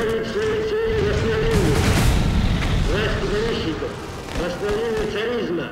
Ранен член семьи Красноармии. Власть зависников. Восстановление царизма.